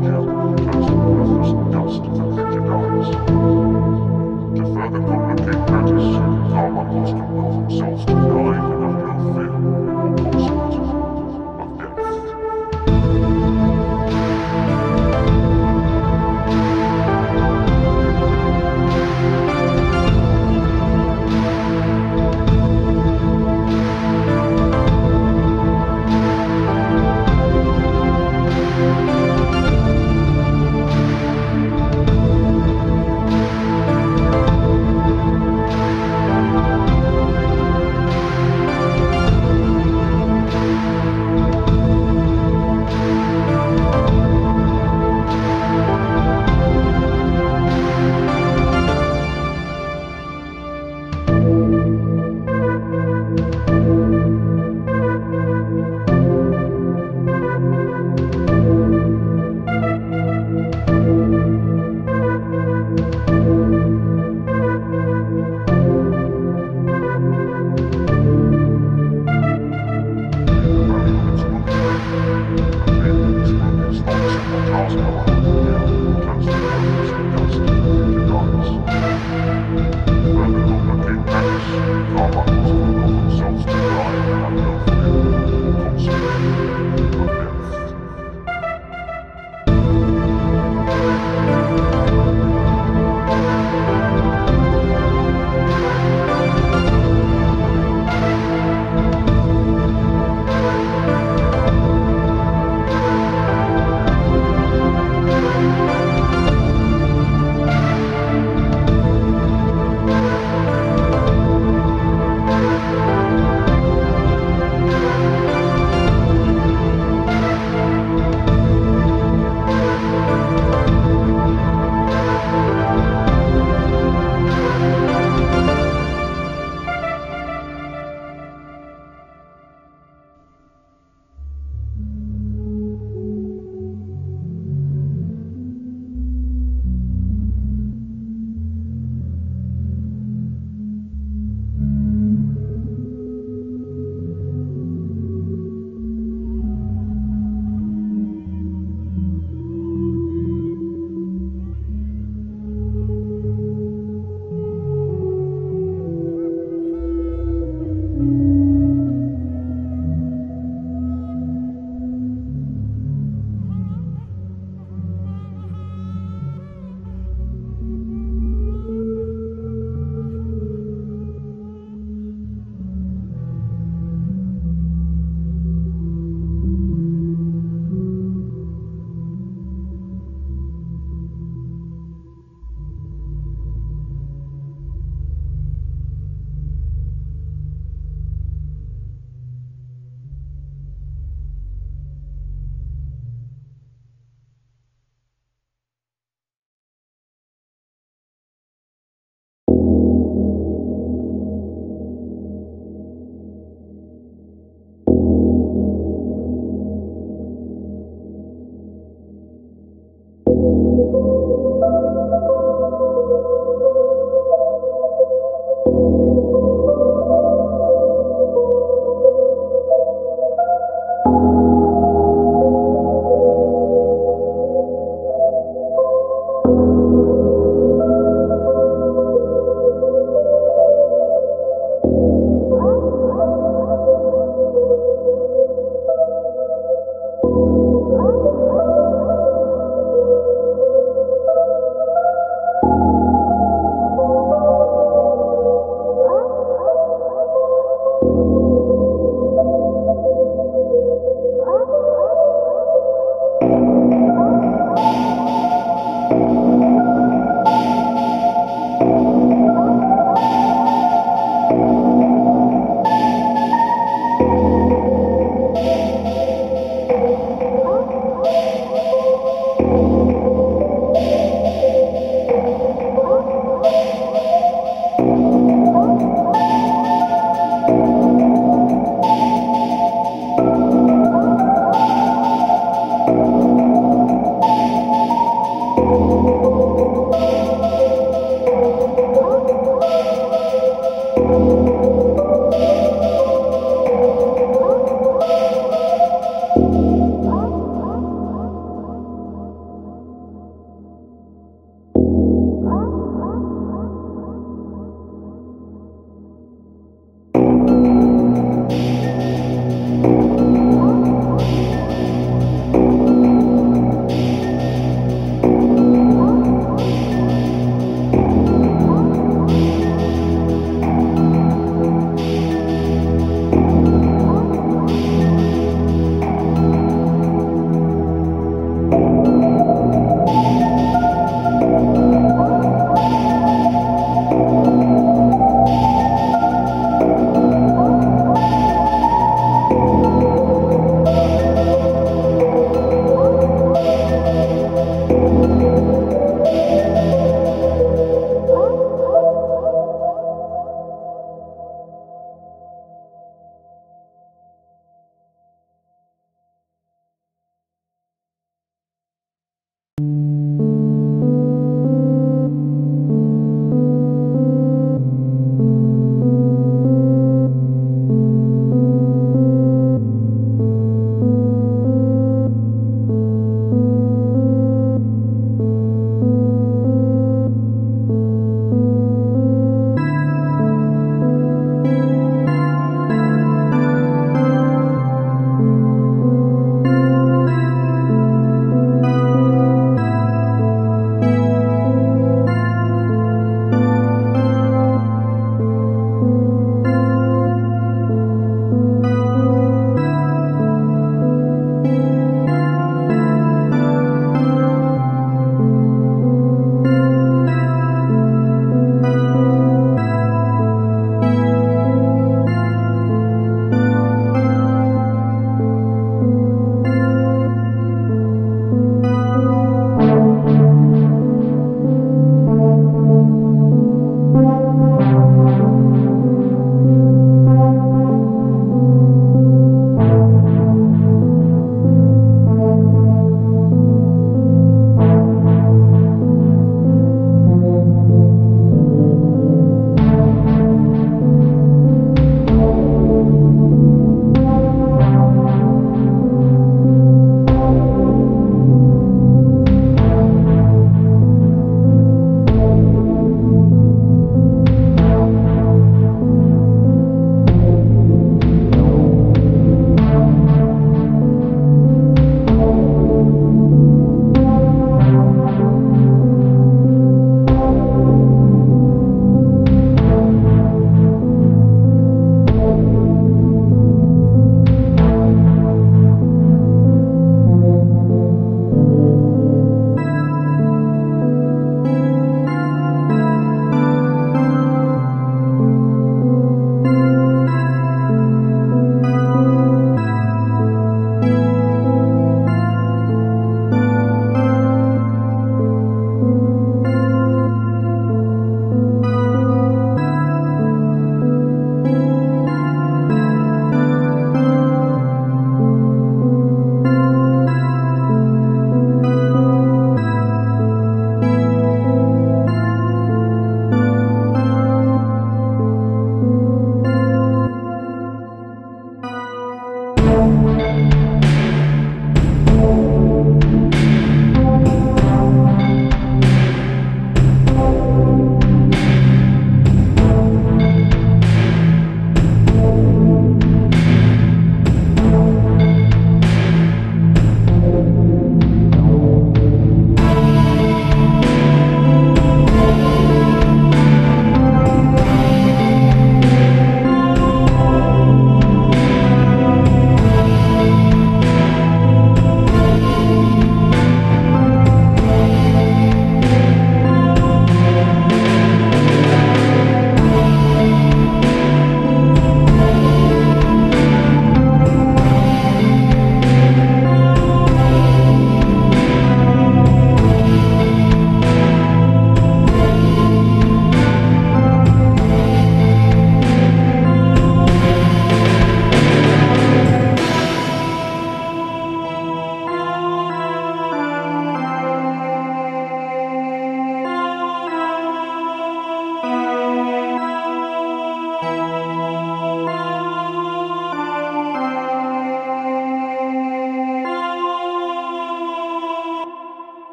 Now.